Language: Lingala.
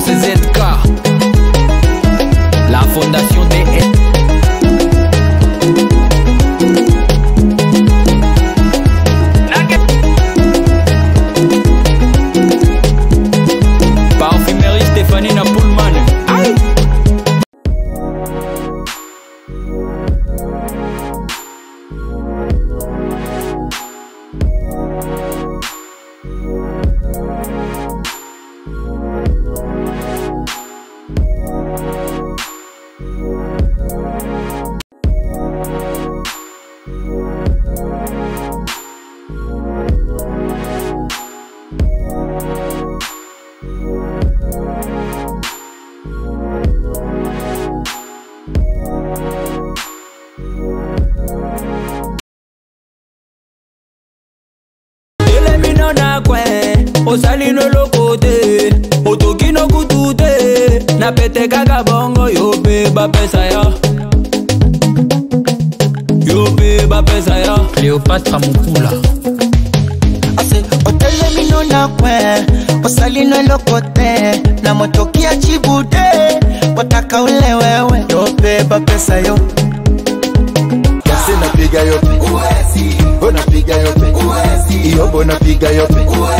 c'est ZK. La fondation. osali noloko te otoki nokutu te na pete kaka bongo yo mpe bapesa ya yo mpe bapesa ya cleopatra mokula ase otelemi nonakwe osali noloko te na motoki ya cibude otaka ule wewe yo mpe bapesa yo kasi napiga yo mpe onapiga yo mpe iyobo napiga yo mpe